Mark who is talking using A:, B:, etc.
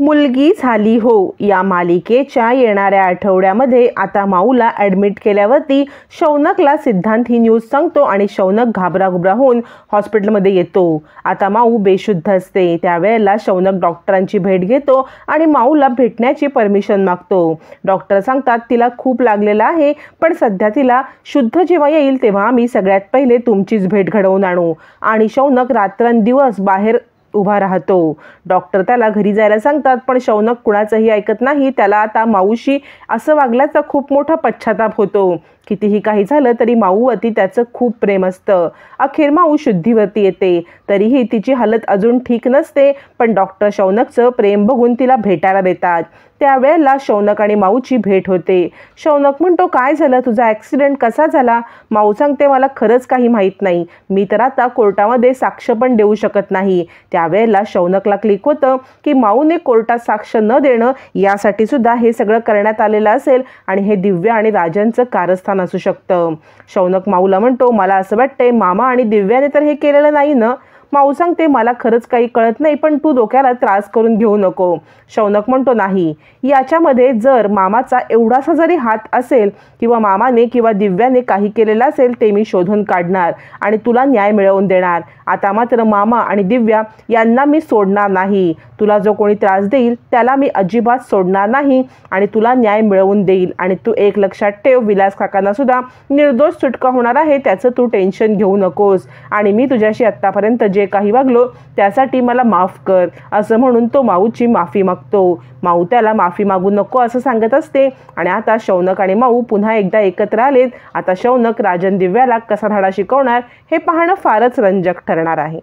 A: मुलगी झाली हो. या मालिकेच्या येणाऱ्या आठवड्यामध्ये आता माऊला ॲडमिट केल्यावरती शौनकला सिद्धांत ही न्यूज सांगतो आणि शौनक घाबराघुबरा होऊन हॉस्पिटलमध्ये येतो. आता माऊ बेशुद्ध असते. त्यावेळेला शौनक डॉक्टरांची भेट घेतो आणि माऊला भेटण्याची परमिशन मागतो. डॉक्टर सांगतात तिला खूप लागलेलं आहे पण सध्या तिला शुद्ध जेव्हा येईल तेव्हा आम्ही सगळ्यात पहिले तुमचीच भेट घडवून आणू. आणि शौनक रात्रंदिवस बाहेर उभा राहतो. डॉक्टर त्याला घरी जायला सांगतात पण शौनक कुणाचंही ऐकत नाही. त्याला आता माऊशी असं वागल्याचा खूप मोठा पश्चाताप होतो. कितीही काही झालं तरी माऊवरती त्याचं खूप प्रेम असतं. अखेर माऊ शुद्धीवरती येते. तरीही तिची हालत अजून ठीक नसते पण डॉक्टर शौनकचं प्रेम बघून तिला भेटायला देतात. त्यावेळेला शौनक आणि माऊची भेट होते. शौनक म्हणतो काय झालं? तुझा ॲक्सिडेंट कसा झाला? माऊ सांगते मला खरंच काही माहीत नाही. मी तर आता कोर्टामध्ये साक्ष पण देऊ शकत नाही. त्यावेळेला शौनकला क्लिक होतं की माऊने कोर्टात साक्ष न देणं यासाठी सुद्धा हे सगळं करण्यात आलेलं असेल आणि हे दिव्या आणि राजांचं कारस्थान असू शकतं. शौनक माऊला म्हणतो मला असं वाटतंय मामा आणि दिव्याने तर हे केलेलं नाही ना. माऊ सांगते मला खरंच काही कळत नाही पण तू डोक्याला त्रास करून घेऊ नको. शौनक म्हणतो नाही. याच्यामध्ये जर मामाचा एवढासा जरी हात असेल किंवा मामाने किंवा दिव्याने काही केलेलं असेल ते मी शोधून काढणार आणि तुला न्याय मिळवून देणार. आता मात्र मामा आणि दिव्या यांना मी सोडणार नाही. तुला जो कोणी त्रास देईल त्याला मी अजिबात सोडणार नाही आणि तुला न्याय मिळवून देईल. आणि तू एक लक्षात ठेव विलास काकांना सुद्धा निर्दोष सुटका होणार आहे त्याचं तू टेन्शन घेऊ नकोस. आणि मी तुझ्याशी आत्तापर्यंत जे काही वागलो त्यासाठी मला माफ कर. असं म्हणून तो माऊची माफी मागतो. माऊ त्याला माफी मागू नको असं सांगत असते. आणि आता शौनक आणि माऊ पुन्हा एकदा एकत्र आलेत. आता शौनक राजन दिव्याला कसा धडा शिकवणार हे पाहणं फारच रंजक ठरणार आहे.